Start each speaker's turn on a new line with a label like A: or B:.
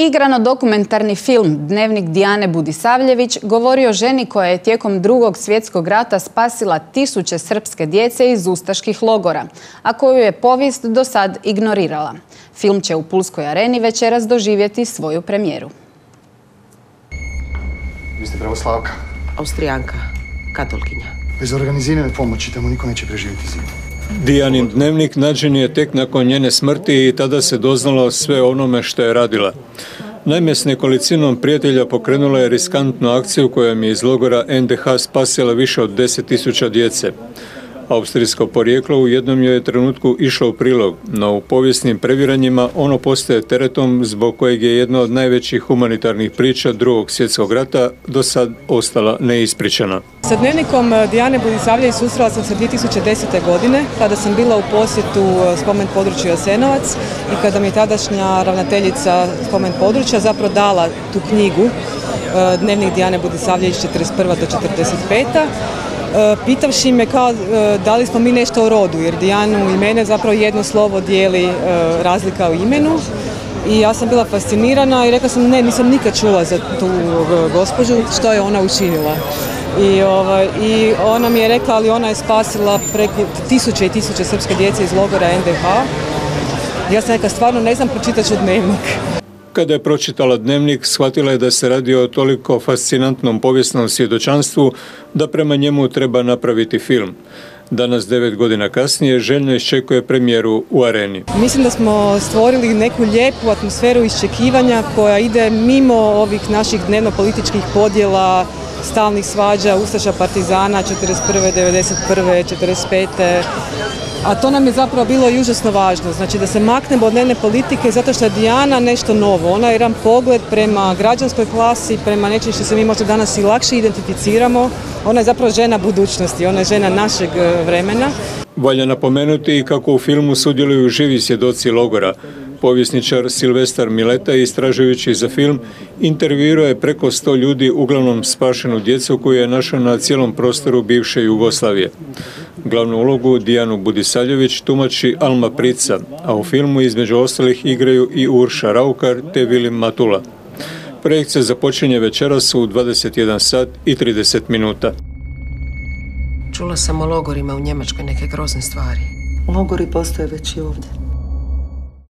A: Igrano-dokumentarni film Dnevnik Dijane Budisavljević govori o ženi koja je tijekom drugog svjetskog rata spasila tisuće srpske djece iz ustaških logora, a koju je povijest do sad ignorirala. Film će u Pulskoj areni večeras doživjeti svoju premijeru.
B: Vi ste pravoslavka.
C: Austrijanka, katolkinja.
B: Bez organizirane pomoći tamo niko neće preživjeti zimu.
D: Dijanin dnevnik nađen je tek nakon njene smrti i tada se doznalo sve onome što je radila. Naime, s nekolicinom prijatelja pokrenula je riskantnu akciju kojom je iz logora NDH spasila više od 10.000 djece. Austrijsko porijeklo u jednom je trenutku išlo u prilog, no u povijesnim previranjima ono postaje teretom zbog kojeg je jedna od najvećih humanitarnih priča drugog svjetskog rata do sad ostala neispričana.
E: Sa dnevnikom eh, Dijane Budisavljević susrela sam se 2010. godine kada sam bila u posjetu eh, spomen području Jasenovac i kada mi je tadašnja ravnateljica spomen područja zapravo dala tu knjigu eh, Dnevnik Dijane Budisavljević 41. do 45. Pitavši me kao da li smo mi nešto o rodu, jer Dijanu i mene zapravo jedno slovo dijeli razlika u imenu. I ja sam bila fascinirana i rekla sam ne, nisam nikad čula za tu gospođu što je ona učinila. I, ovaj, I ona mi je rekla, ali ona je spasila preko tisuće i tisuće srpske djece iz logora NDH. Ja sam rekla, stvarno ne znam, pročitat ću dnevnik.
D: Kada je pročitala dnevnik, shvatila je da se radi o toliko fascinantnom povijesnom svjedočanstvu da prema njemu treba napraviti film. Danas, devet godina kasnije, željno iščekuje premijeru u areni.
E: Mislim da smo stvorili neku lijepu atmosferu iščekivanja koja ide mimo ovih naših dnevno-političkih podjela, stalnih svađa, Ustaša Partizana 41. 91. 45. A to nam je zapravo bilo i užasno važno, znači da se maknemo od dnevne politike zato što je Dijana nešto novo. Ona je jedan pogled prema građanskoj klasi, prema nečem što se mi možda danas i lakše identificiramo. Ona je zapravo žena budućnosti, ona je žena našeg e, vremena.
D: Valja napomenuti kako u filmu sudjeluju živi svjedoci logora. Povjesničar Silvestar Mileta, istražujući za film, intervjuirao je preko sto ljudi, uglavnom spašenu djecu koju je našao na cijelom prostoru bivše Jugoslavije. Glavnu ulogu Dijanu Budisaljević tumači Alma Prica, a u filmu između ostalih igraju i Urša Raukar te Vilim Matula. Projekt se započinje večeras u 21 sat i 30 minuta.
C: Čula sam o logorima u Njemačkoj neke grozne stvari.
F: Logori postoje već i ovdje.